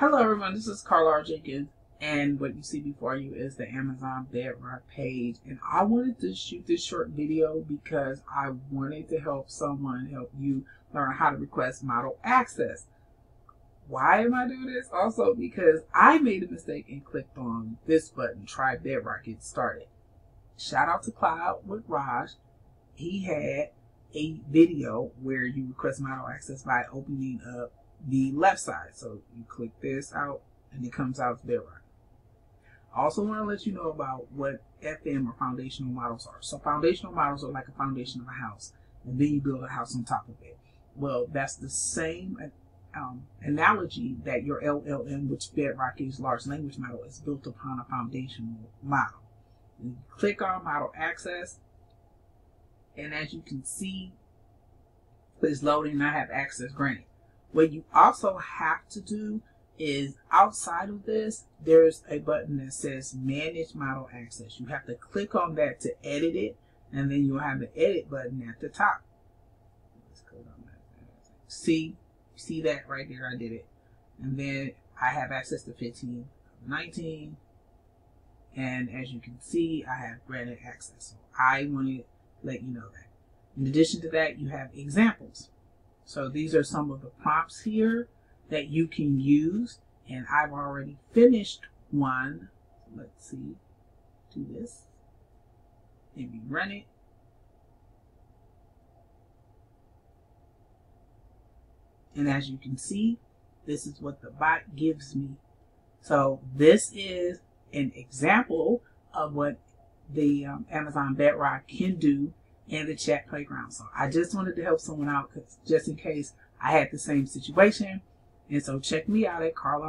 Hello everyone, this is Carla. Jenkins and what you see before you is the Amazon Bedrock page and I wanted to shoot this short video because I wanted to help someone help you learn how to request model access. Why am I doing this? Also because I made a mistake and clicked on this button, try Bedrock, get started. Shout out to Cloud with Raj. He had a video where you request model access by opening up the left side. So you click this out and it comes out as Bedrock. I also want to let you know about what FM or foundational models are. So foundational models are like a foundation of a house and then you build a house on top of it. Well, that's the same um, analogy that your LLM, which Bedrock is large language model, is built upon a foundational model. You click on model access and as you can see, it's loading. I have access granted. What you also have to do is outside of this, there's a button that says manage model access. You have to click on that to edit it, and then you'll have the edit button at the top. Let's go on that. See, see that right there, I did it. And then I have access to 15, 19, and as you can see, I have granted access. So I want to let you know that. In addition to that, you have examples. So these are some of the prompts here that you can use. And I've already finished one. Let's see. Do this. Maybe run it. And as you can see, this is what the bot gives me. So this is an example of what the um, Amazon Bedrock can do in the chat playground. So I just wanted to help someone out just in case I had the same situation. And so check me out at Carla